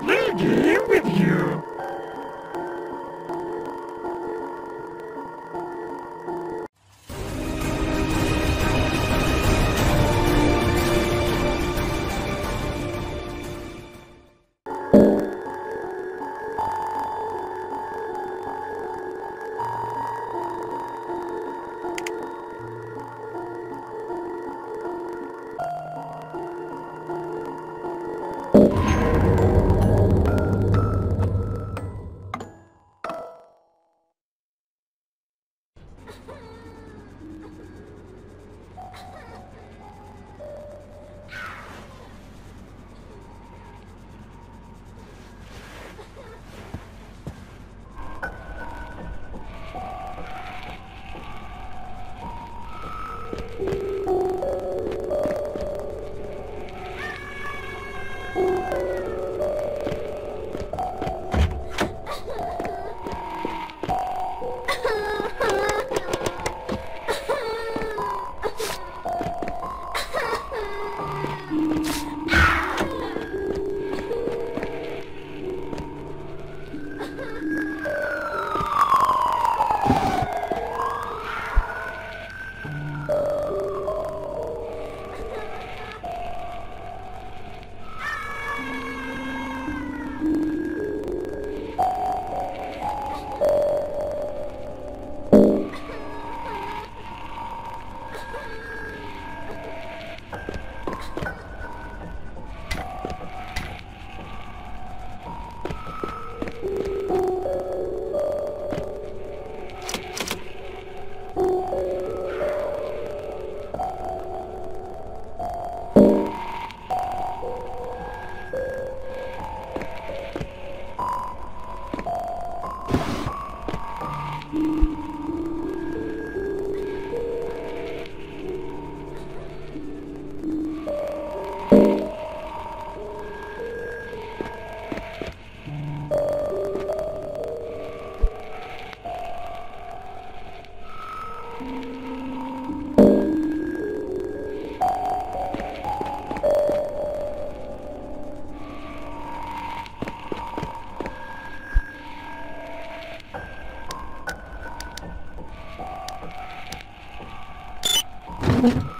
Ninguém me game with Thank mm -hmm. you.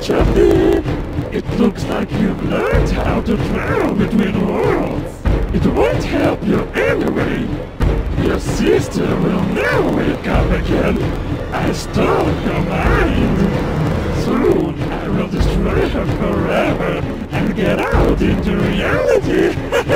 Chubby, it looks like you've learned how to travel between worlds. It won't help you anyway. Your sister will never wake up again. I stole her mind. Soon I will destroy her forever and get out into reality.